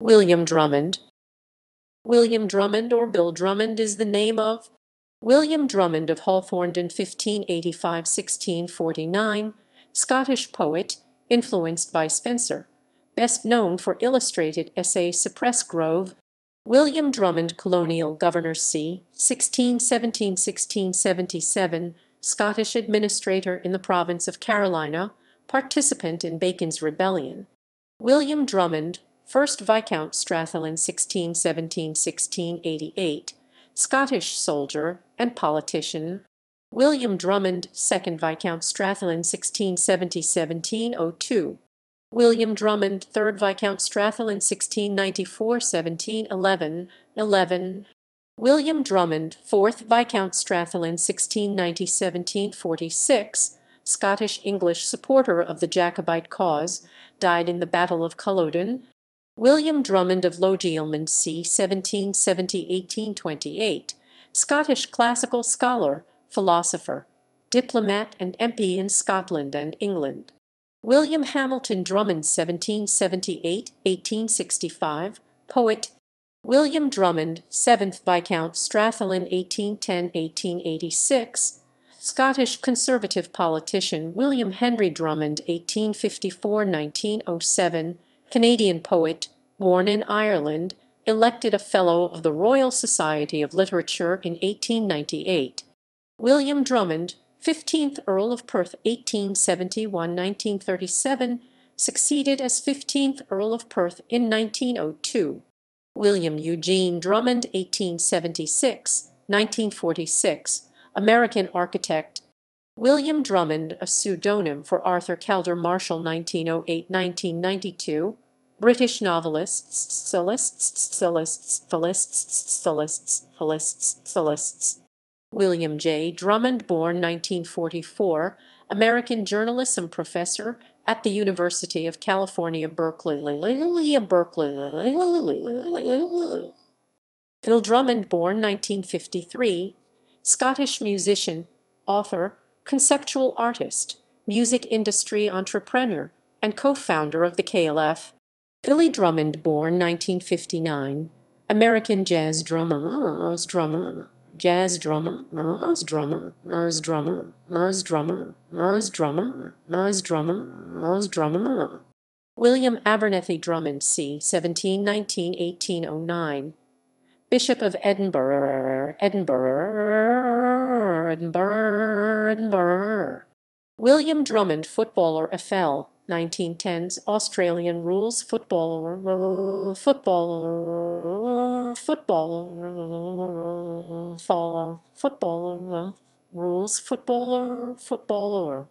William Drummond. William Drummond or Bill Drummond is the name of. William Drummond of Hawthornden 1585-1649, Scottish poet, influenced by Spenser, best known for illustrated essay Cypresse Grove, William Drummond colonial governor c. 1617-1677, Scottish administrator in the province of Carolina, participant in Bacon's Rebellion. William Drummond, 1st Viscount Strathallan 1617-1688, Scottish soldier and politician. William Drummond, 2nd Viscount Strathallan 1670-1702. William Drummond, 3rd Viscount Strathallan 1694-1711, 11. William Drummond, 4th Viscount Strathallan 1690-1746, Scottish English supporter of the Jacobite cause, died in the Battle of Culloden. William Drummond of Logiealmond c. 1770-1828, Scottish classical scholar, philosopher, diplomat and MP in Scotland and England. William Hamilton Drummond 1778-1865, poet. William Drummond, 7th Viscount Strathallan 1810-1886, Scottish Conservative politician William Henry Drummond 1854-1907, Canadian poet, born in Ireland, elected a Fellow of the Royal Society of Literature in 1898. William Drummond, 15th Earl of Perth 1871-1937, succeeded as 15th Earl of Perth in 1902. William Eugene Drummond 1876-1946, American architect. William Drummond, a pseudonym for Arthur Calder Marshall 1908-1992, British novelists, stylists, stylists, stylists, stylists, stylists, stylists. William J. Drummond, born 1944, American journalism professor at the University of California, Berkeley. Berkeley. Bill Drummond, born 1953, Scottish musician, author, conceptual artist, music industry entrepreneur, and co-founder of the KLF. Billy Drummond, born 1959, American jazz drummer, drummer, jazz drummer, jazz drummer, jazz drummer, jazz drummer, jazz drummer, jazz drummer, jazz drummer. William Abernethy Drummond, c. 1719-1809, Bishop of Edinburgh, Edinburgh, Edinburgh, Edinburgh. William Drummond, footballer, FL, 1910s Australian rules football football football football rules footballer footballer